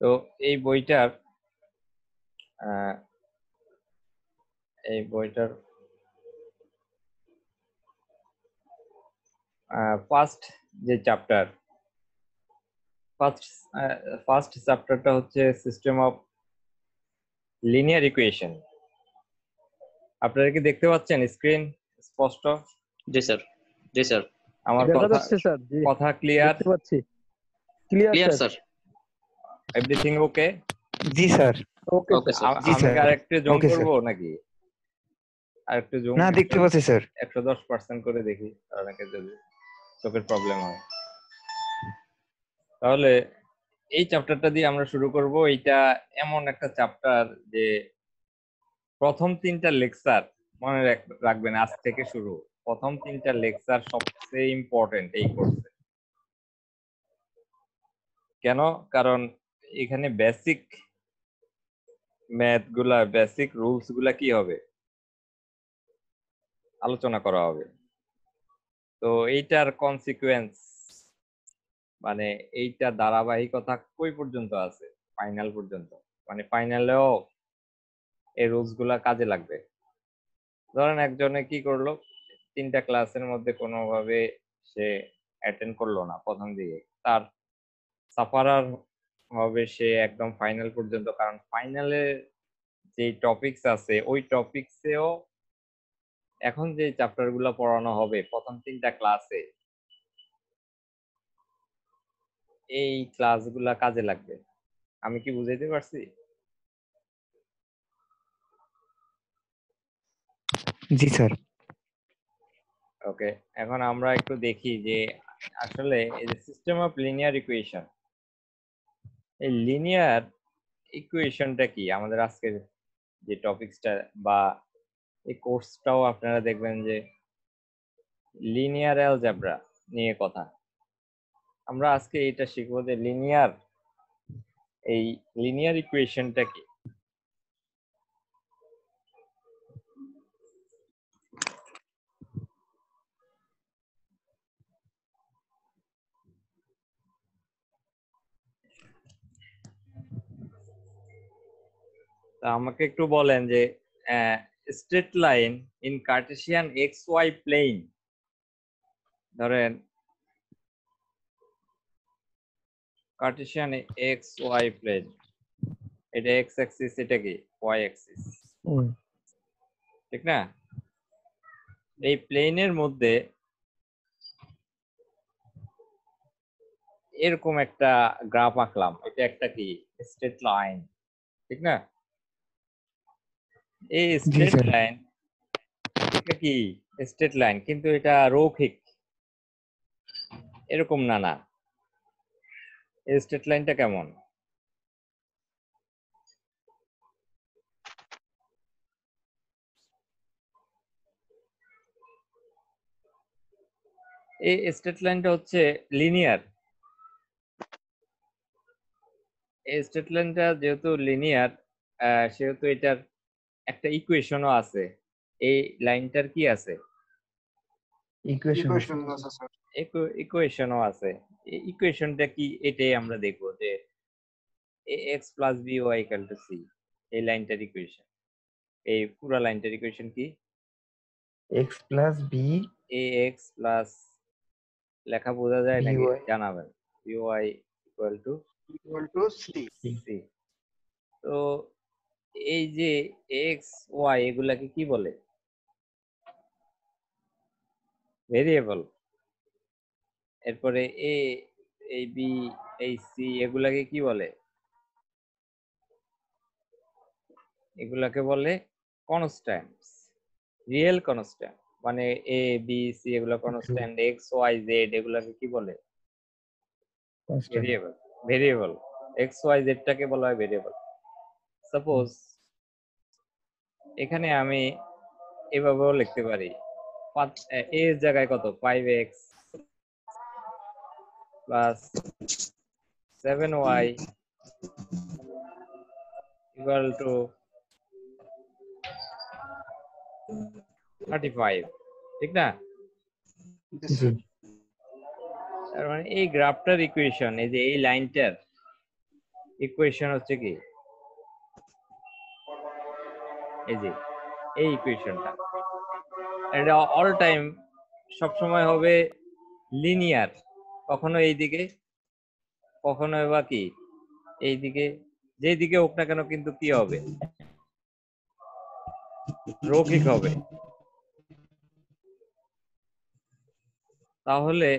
তো এই বইটার আহ, এই বইটার ফার্স্ট যে চ্যাপ্টার ফার্স্ট ফার্স্ট চ্যাপ্টারটা হচ্ছে সিস্টেম অফ লিনিয়ার ইকুয়েশন আপনারা কি দেখতে পাচ্ছেন স্ক্রিন স্পষ্ট? Ji sir ji sir. আমার কথা স্যার জি। কথা ক্লিয়ার দেখতে পাচ্ছি। Clear sir. Everything okay ji sir. Okay আমি জি, স্যার। আরেকটু জুম. করব নাকি? আরেকটু জুম না দেখতে পাচ্ছি স্যার। একশো দশ পার্সেন্ট করে দেখি অনেকে যদি চোখের প্রবলেম হয়। তাহলে এই চ্যাপ্টারটা দিয়ে আমরা শুরু করব। এইটা এমন একটা চ্যাপ্টার যে প্রথম তিনটা লেকচার মনে রাখ- রাখবেন আজ থেকে শুরু। প্রথম তিনটা লেকচার সবচেয়ে ইম্পর্টেন্ট এই কোর্সে কেন? কারণ এখানে বেসিক ম্যাথগুলা বেসিক রুলসগুলা কি হবে? আলোচনা করা হবে। তো এইটার কনসিকুয়েন্স মানে এইটা ধারাবাহিকতা কই পর্যন্ত আছে? ফাইনাল পর্যন্ত। মানে ফাইনালেও এই রুলসগুলা কাজে লাগবে। ধরেন একজনে কি করল? তিনটা ক্লাসের মধ্যে কোনোভাবে সে অ্যাটেন্ড করল না প্রথম দিকে। তার সাফারার হবে সে একদম ফাইনাল পর্যন্ত। কারণ ফাইনালে যে টপিকস আছে ওই টপিকসেও এখন যে চ্যাপ্টারগুলো পড়ানো হবে প্রথম তিনটা ক্লাসে এই ক্লাসগুলা কাজে লাগবে। আমি কি বুঝাইতে পারছি? জি স্যার। ওকে এখন আমরা একটু দেখি যে আসলে এই যে সিস্টেম অফ লিনিয়ার ইকুয়েশন এই লিনিয়ার ইকুয়েশনটা কি? আমাদের আজকের যে টপিকসটা বা এই কোর্সটাও আপনারা দেখবেন যে লিনিয়ার অ্যালজাবরা নিয়ে কথা। আমরা আজকে এটা শিখব যে লিনিয়ার এই লিনিয়ার ইকুয়েশনটা কি? আমাকে একটু বলেন যে straight line in Cartesian X Y plane ধরেন কার্টেসিয়ান এক্স ওয়াই প্লেন এটা এক্স অ্যাক্সিস এটা কি? ওয়াই অ্যাক্সিস ঠিক না? এই প্লেনের মধ্যে এরকম একটা গ্রাফ আঁকলাম এটা একটা কি? স্ট্রেট লাইন ঠিক না? এই স্ট্রেট। লাইন এটা কি? স্ট্রেট লাইন কিন্তু এটা রৈখিক। এরকম না না। এই স্ট্রেট লাইনটা কেমন? এই স্ট্রেট লাইনটা হচ্ছে লিনিয়ার এই স্ট্রেট লাইনটা যেহেতু লিনিয়ার সেহেতু এটার একটা ইকুয়েশনও আছে। এই লাইনটার কি আছে? ইকুয়েশন ইকুয়েশনও আছে ইকুয়েশনটা কি? এটাই আমরা দেখব যে X plus B Y equal to C এই লাইনটার ইকুয়েশন এই পুরো লাইনটার ইকুয়েশন কি? X plus B A X plus লেখা বোঝা যায় নাকি? জানাবেন। B Y equal to C তো এই যে এক্স ওয়াই এগুলাকে কি বলে? ভেরিয়েবল। এরপরে এ এই বি এই সি এগুলাকে কি বলে? এগুলাকে বলে কনস্ট্যান্টস। রিয়েল কনস্ট্যান্ট মানে এ বি সি এগুলো কনস্ট্যান্ট এক্স ওয়াই জেড এগুলাকে কি বলে? Variable variable. এক্স ওয়াই জেডটাকে বলা হয় ভেরিয়েবল। সাপোজ এখানে আমি এভাবেও লিখতে পারি। এ এর জায়গায় কত? Five X plus seven Y equal to thirty five ঠিক না? তার মানে এই গ্রাফটার ইকুয়েশন এই যে এই লাইনটার ইকুয়েশন হচ্ছে কি? এই যে, এই ইকুয়েশনটা এটা অল টাইম সবসময় হবে লিনিয়ার কখনো এইদিকে কখনো বা কি? এইদিকে যেদিকে হোক না কেন কিন্তু কি হবে? রৈখিক হবে। তাহলে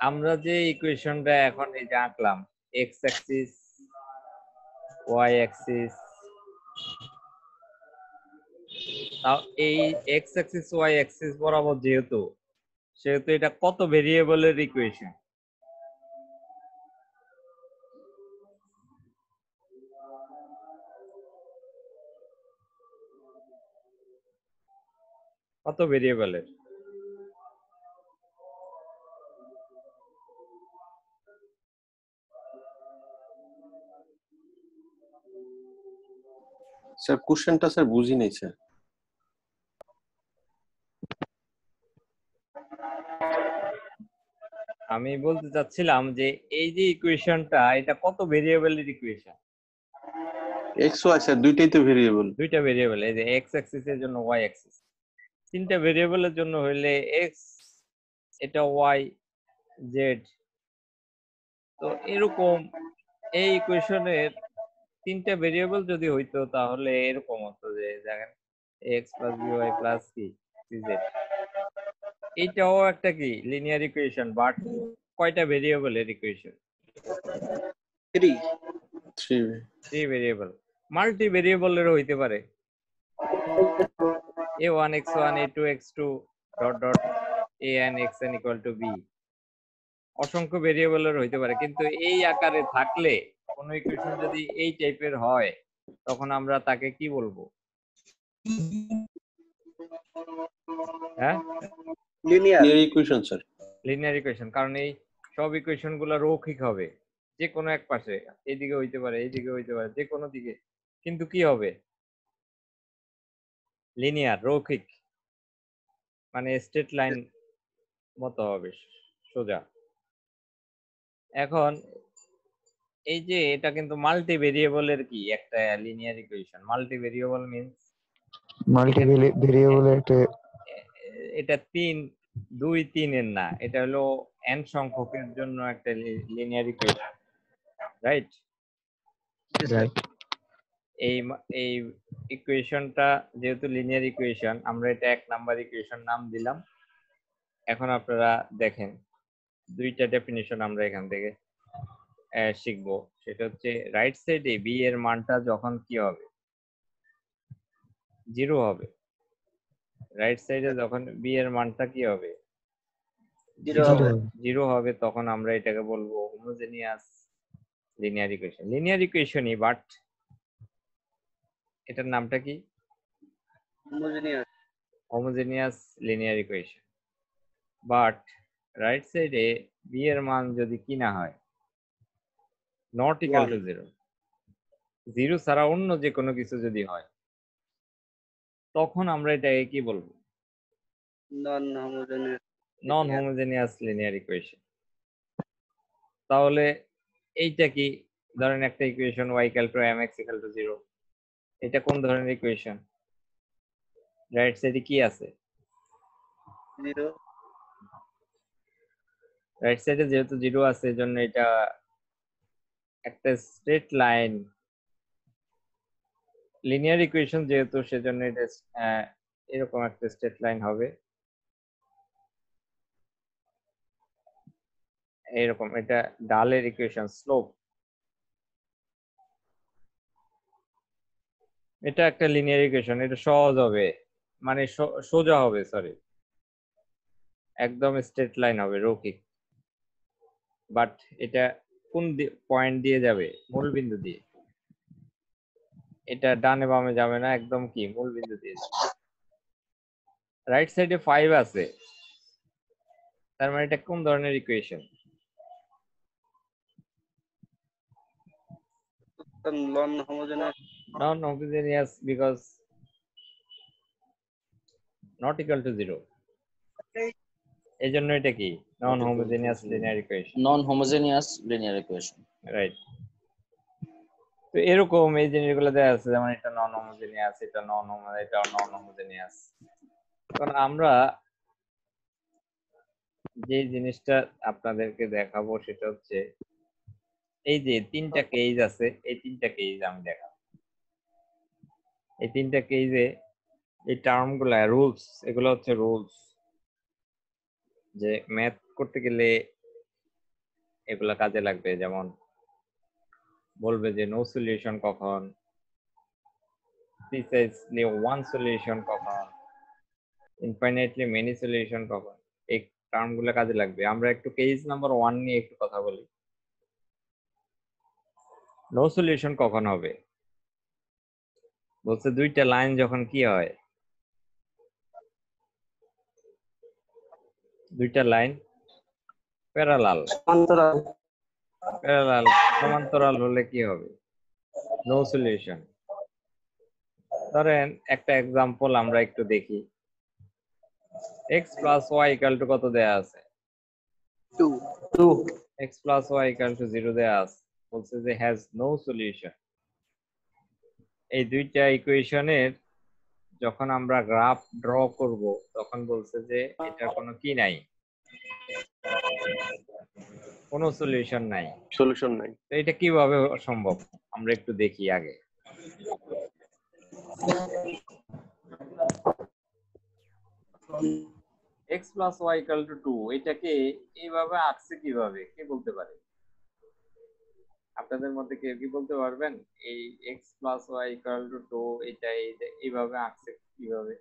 আমরা যে ইকুয়েশনটা এখন এই যে আঁকলাম এক্স অ্যাক্সিস ওয়াই অ্যাক্সিস এই এক্স অ্যাক্সিস ওয়াই অ্যাক্সিস বরাবর যেহেতু, সেহেতু এটা কত ভেরিয়েবলের ইকুয়েশন কত ভেরিয়েবলের স্যার কোশ্চেনটা স্যার বুঝি নাই স্যার। আমি বলতে চাচ্ছিলাম যে এই যে ইকুয়েশনটা এটা কত ভেরিয়েবলের ইকুয়েশন এক্স ওয়াই স্যার দুইটাই তো ভেরিয়েবল দুইটা ভেরিয়েবল এই যে এক্স অ্যাক্সিস এর জন্য ওয়াই অ্যাক্সিস তিনটা ভেরিয়েবলের জন্য হইলে এক্স এটা ওয়াই জেড তো এরকম এই ইকুয়েশনের তিনটা ভেরিয়েবল যদি হইতো তাহলে এরকম হতো যে দেখেন X plus B Y plus কি জেড এইটাও একটা কি? লিনিয়ার ইকুয়েশন বাট কয়টা ভেরিয়েবলের equation three three variable multi ভেরিয়েবলের হইতে পারে। A one X one A two X two dot dot A N X N equal to B অসংখ্য ভেরিয়েবলের হইতে পারে কিন্তু এই আকারে থাকলে কোনো ইকুয়েশন যদি এই টাইপের হয় তখন আমরা তাকে কি বলব? হ্যাঁ? Linear equation sir linear equation কারণ এই সব ইকুয়েশনগুলো রৈখিক হবে। যে কোনো এক পাশে এইদিকে হইতে পারে এইদিকে হইতে পারে যে কোনো দিকে। কিন্তু কি হবে? লিনিয়ার রৈখিক। মানে স্ট্রেট লাইন মতো হবে সোজা। এখন এই যে এটা কিন্তু মাল্টি ভেরিয়েবলের কি একটা linear equation multi variable means multi variable একটা এটা তিন দুই তিনের না। এটা হলো এন সংখ্যকের জন্য একটা লিনিয়ার ইকুয়েশন রাইট রাইট এই এই ইকুয়েশনটা যেহেতু লিনিয়ার ইকুয়েশন আমরা এটা এক নাম্বার ইকুয়েশন নাম দিলাম। এখন আপনারা দেখেন দুইটা ডেফিনিশন আমরা এখান থেকে শিখব। সেটা হচ্ছে রাইট সাইডে বি এর মানটা যখন কি হবে? জিরো হবে। রাইট সাইডে যখন বি এর মানটা কি হবে? জিরো জিরো হবে। তখন আমরা এটাকে বলব হোমোজেনিয়াস লিনিয়ার ইকুয়েশন লিনিয়ার ইকুয়েশনই বাট এটার নামটা কি? Homogeneous linear equation but right সাইডে বি এর মান যদি কি না হয় not equal to zero zero ছাড়া অন্য যে কোনো কিছু যদি হয় তখন আমরা এটাকে কি বলব? Non homogeneous non homogeneous linear equation তাহলে এইটা কি? ধরেন একটা equation y two equal to zero এটা কোন ধরনের ইকুয়েশন রাইট সাইডে কি আছে? জিরো রাইট সাইডে যেহেতু জিরো আছে এজন্য এটা একটা স্ট্রেট লাইন লিনিয়ার ইকুয়েশন যেহেতু, সেজন্য এটা এরকম একটা স্ট্রেট লাইন হবে। এরকম, এটা ডালের ইকুয়েশন স্লোপ এটা একটা লিনিয়ার ইকুয়েশন এটা সহজ হবে। মানে সোজা হবে সরি একদম স্ট্রেট লাইন হবে রৈখিক বাট এটা কোন পয়েন্ট দিয়ে যাবে? মূল বিন্দু দিয়ে। এটা ডানে বামে যাবে না একদম কি? মূল বিন্দু দিয়ে রাইট সাইডে ফাইভ আছে। তার মানে এটা কোন ধরনের equation non homogeneous non homogeneous because not equal to zero এই জন্য এটা কি? Non homogeneous linear equation non homogeneous linear equation right তো এরকম এই জিনিসগুলো দেখা যাচ্ছে, যেমন এটা নন হোমোজেনিয়াস এটা নন এটা নন হোমোজেনিয়াস কারণ আমরা যে জিনিসটা আপনাদেরকে দেখাবো সেটা হচ্ছে, এই যে তিনটা কেজ আছে, এই তিনটা কেজ আমি দেখাবো। এই তিনটা কেজে এই টার্মগুলা রুলস এগুলো হচ্ছে রুলস যে ম্যাথ করতে গেলে এগুলা কাজে লাগবে, যেমন বলবে যে নো সলিউশন কখন? প্রিসাইসলি ওয়ান সলিউশন কখন? ইনফাইনাইটলি মেনি সলিউশন কখন? এই টার্মগুলো কাজে লাগবে। আমরা একটু কেস নাম্বার ওয়ান নিয়ে একটু কথা বলি। নো সলিউশন কখন হবে? বলছে, দুইটা লাইন যখন কি হয়? দুইটা লাইন প্যারালাল প্যারালাল সমান্তরাল হলে কি হবে? নো সলিউশন ধরেন একটা এক্সাম্পল আমরা একটু দেখি। X plus Y equal to কত দেয়া আছে? Two two X plus Y equal to zero দেয়া আছে। বলছে যে হ্যাজ নো সলিউশন এই দুইটা ইকুয়েশনের যখন আমরা গ্রাফ ড্র করব তখন বলছে যে এটা কোনো কি নাই? কোনো সলিউশন নাই। সলিউশন নাই। তো এটা কীভাবে সম্ভব? আমরা একটু দেখি আগে। X plus Y equal to two এটাকে এইভাবে আঁকছে কীভাবে? কে বলতে পারে? আপনাদের মধ্যে কেউ কি বলতে পারবেন? এই X plus Y equal to two এটা এই- এইভাবে আঁকছে কীভাবে?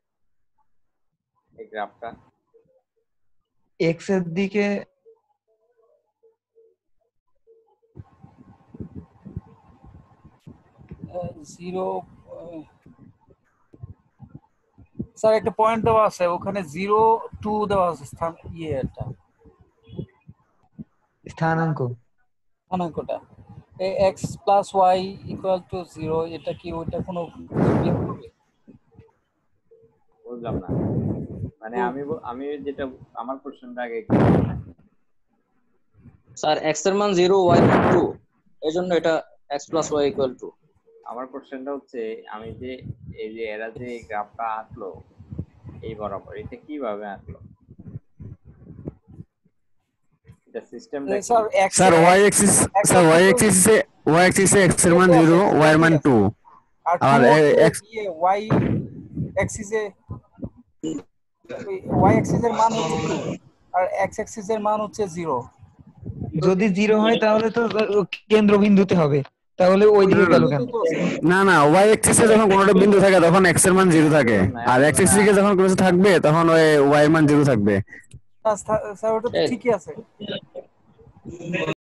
এই গ্রাফটা এক্সের দিকে জিরো স্যার একটা পয়েন্ট দেওয়া আছে ওখানে জিরো টু দেওয়া আছে স্থান ইয়ে এটা স্থানাঙ্ক। স্থানাঙ্কটা। এই X plus Y equal to zero এটা কি ওইটা কোনো বুঝলাম না। মানে আমি আমি যেটা আমার কোশ্চেনটা আগে স্যার এক্সের মান জিরো ওয়াই টু এই জন্য এটা X plus Y equal to আমার কোশ্চেনটা হচ্ছে আমি যে এই যে এরা যে গ্রাফটা আঁকলো এই বরাবর এটা কীভাবে আঁকলো? এটা সিস্টেমটা sir X sir Y axis sir Y অ্যাক্সিসে Y অ্যাক্সিসে এক্সের মান জিরো ওয়াই এর মান টু আর ওয়াই অ্যাক্সিসে ওয়াই অ্যাক্সিসের মান হচ্ছে আর এক্স অ্যাক্সিসের মান হচ্ছে জিরো যদি জিরো হয় তাহলে তো কেন্দ্রবিন্দুতে হবে। তাহলে ওই দিকে গেল কেন? না না ওয়াই অ্যাক্সিসে যখন কোনোটা বিন্দু থাকে তখন এক্সের মান জিরো থাকে। আর এক্স অ্যাক্সিসে যখন কোনো কিছু থাকবে তখন ওই ওয়াই এর মান জিরো থাকবে। স্যার ওটা ঠিকই আছে।